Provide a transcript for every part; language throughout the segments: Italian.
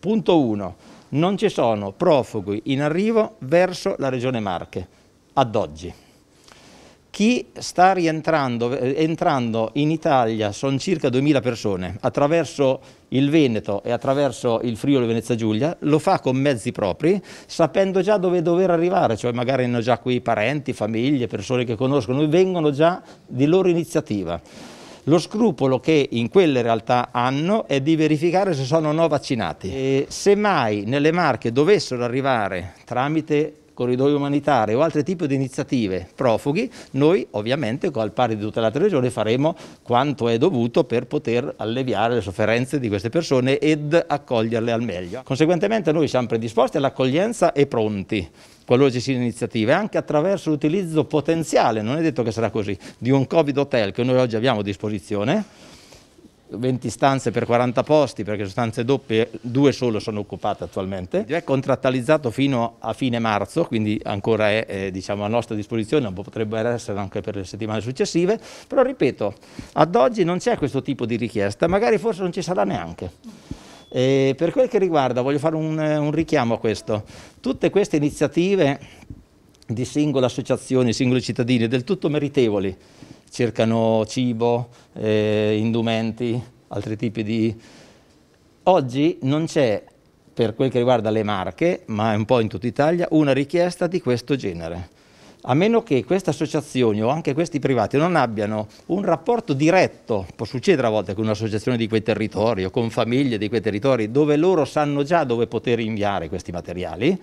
Punto 1. Non ci sono profughi in arrivo verso la regione Marche, ad oggi. Chi sta rientrando entrando in Italia sono circa 2000 persone attraverso il Veneto e attraverso il Friuli Venezia Giulia, lo fa con mezzi propri, sapendo già dove dover arrivare, cioè magari hanno già qui parenti, famiglie, persone che conoscono, vengono già di loro iniziativa. Lo scrupolo che in quelle realtà hanno è di verificare se sono no vaccinati. E se mai nelle Marche dovessero arrivare tramite corridoi umanitari o altri tipi di iniziative profughi, noi ovviamente al pari di tutte le altre regioni faremo quanto è dovuto per poter alleviare le sofferenze di queste persone ed accoglierle al meglio. Conseguentemente noi siamo predisposti all'accoglienza e pronti qualora ci siano iniziative, anche attraverso l'utilizzo potenziale, non è detto che sarà così, di un Covid hotel che noi oggi abbiamo a disposizione, 20 stanze per 40 posti, perché sono stanze doppie, due solo sono occupate attualmente. È contrattualizzato fino a fine marzo, quindi ancora è eh, diciamo, a nostra disposizione, potrebbe essere anche per le settimane successive, però ripeto, ad oggi non c'è questo tipo di richiesta, magari forse non ci sarà neanche. E per quel che riguarda, voglio fare un, un richiamo a questo, tutte queste iniziative di singole associazioni, singoli cittadini, del tutto meritevoli, cercano cibo, eh, indumenti, altri tipi di... Oggi non c'è, per quel che riguarda le marche, ma un po' in tutta Italia, una richiesta di questo genere. A meno che queste associazioni o anche questi privati non abbiano un rapporto diretto, può succedere a volte con un'associazione di quei territori o con famiglie di quei territori, dove loro sanno già dove poter inviare questi materiali,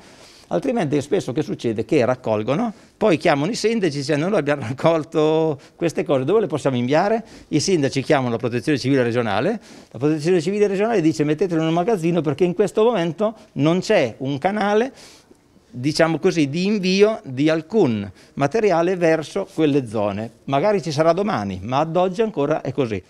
altrimenti spesso che succede? Che raccolgono, poi chiamano i sindaci dicendo noi abbiamo raccolto queste cose, dove le possiamo inviare? I sindaci chiamano la protezione civile regionale, la protezione civile regionale dice mettetelo in un magazzino perché in questo momento non c'è un canale diciamo così, di invio di alcun materiale verso quelle zone. Magari ci sarà domani, ma ad oggi ancora è così.